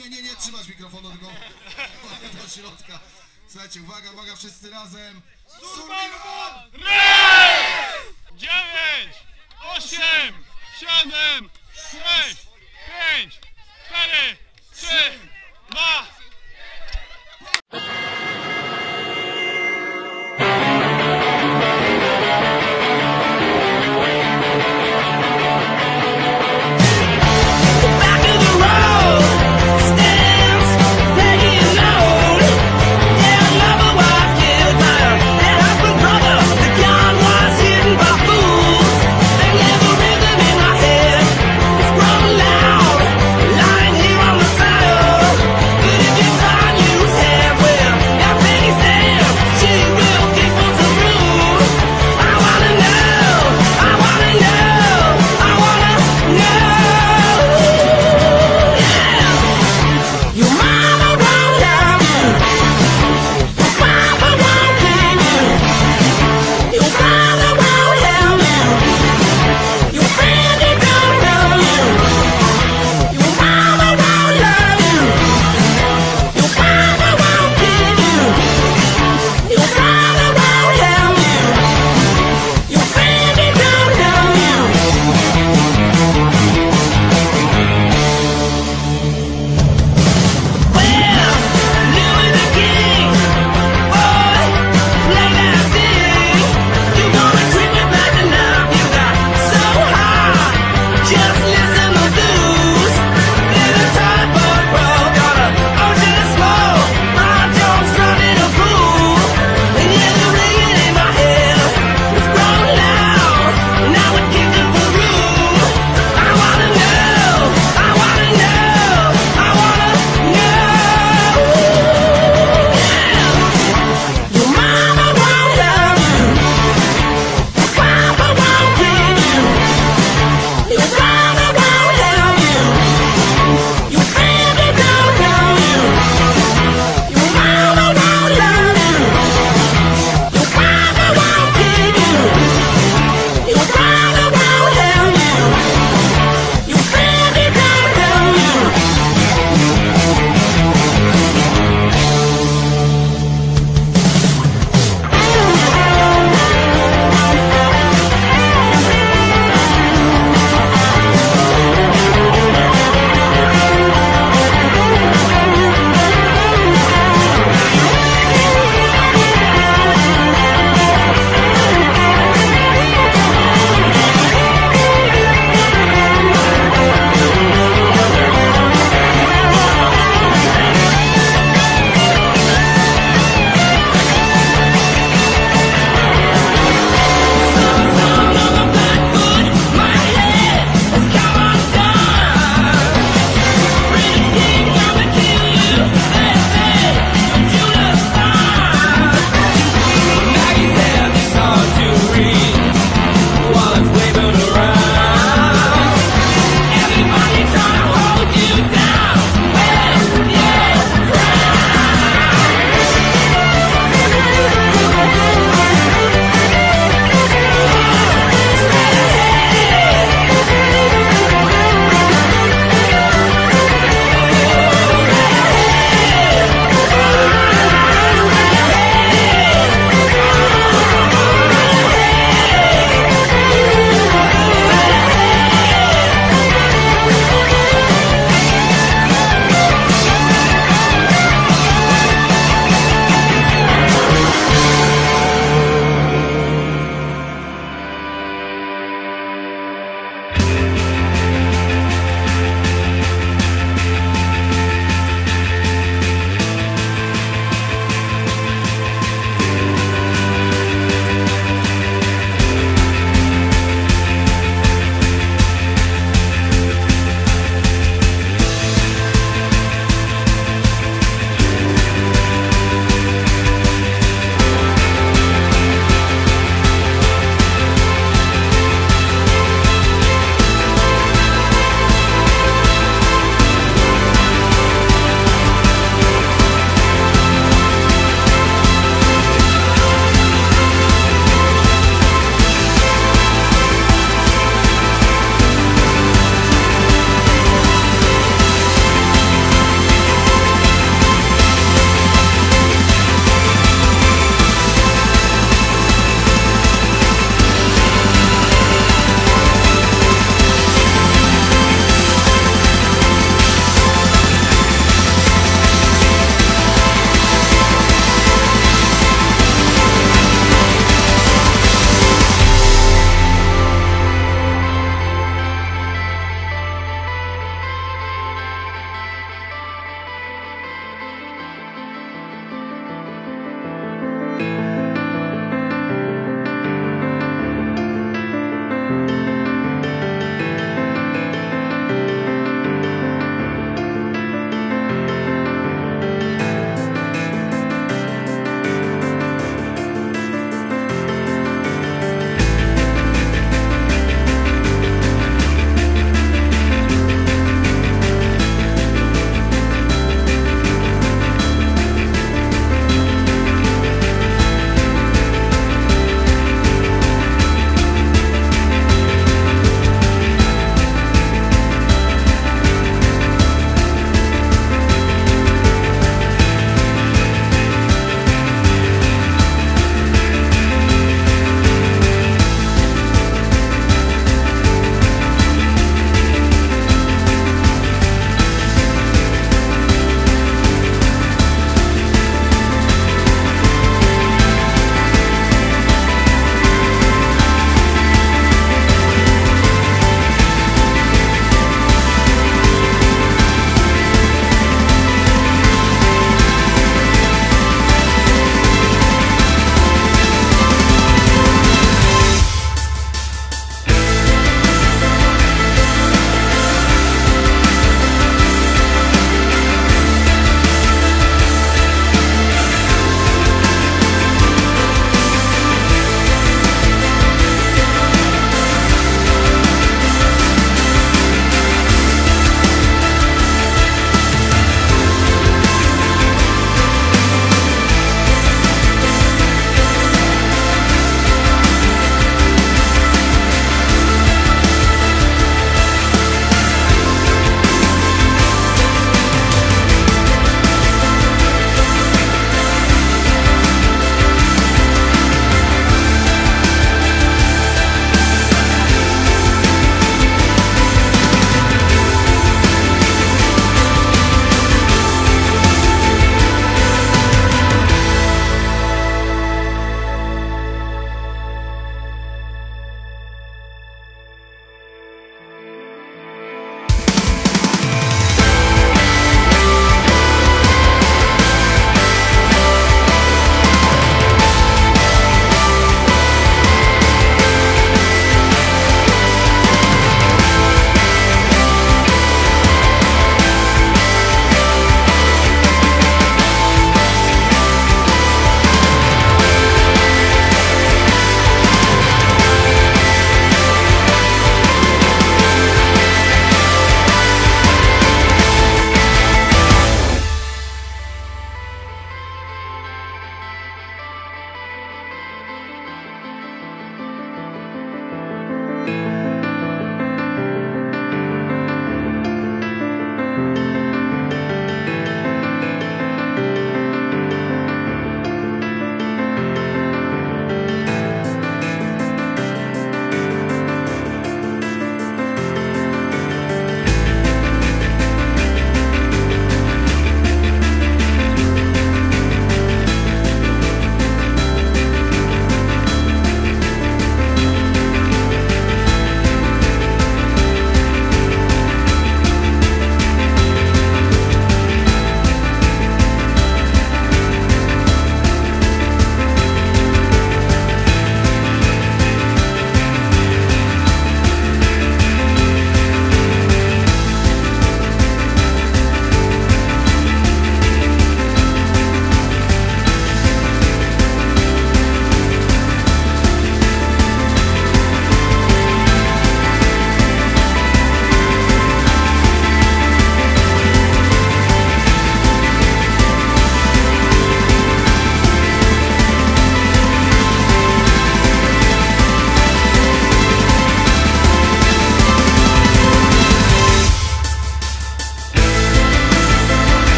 Nie, nie, nie trzymasz mikrofonu, tylko do środka. Słuchajcie, uwaga, uwaga, wszyscy razem. Survivor Race! 9, 8, 7, 6,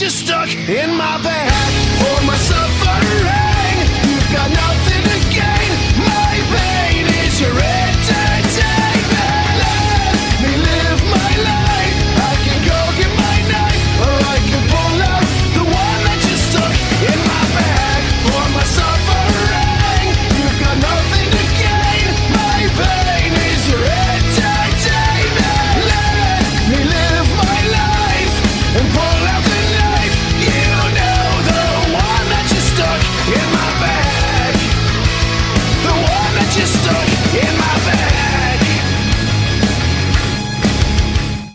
you stuck in my back. For my suffering,